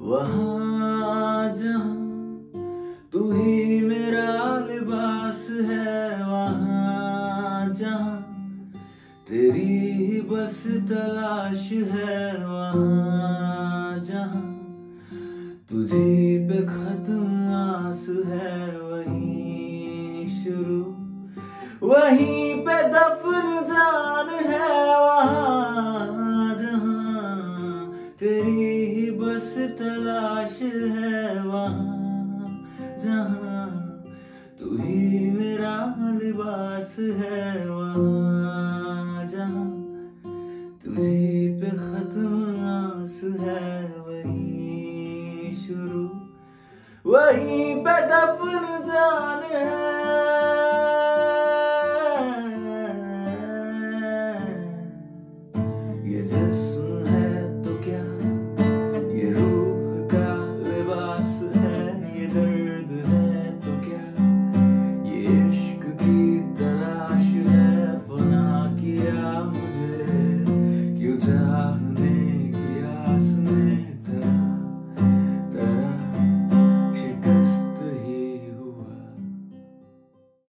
वहाँ जहाँ तू ही मेरा लिबास है, वहाँ जहाँ तेरी ही बस तलाश है, वहाँ जहाँ तुझी पे खत्म आस है, वहीं शुरू, वहीं पे दफन बस तलाश है वहाँ, जहाँ तू ही मेरा लिबास है वहाँ, जहाँ तुझी पे खत्म आस है वही शुरू, वहीं पे दफन जान है।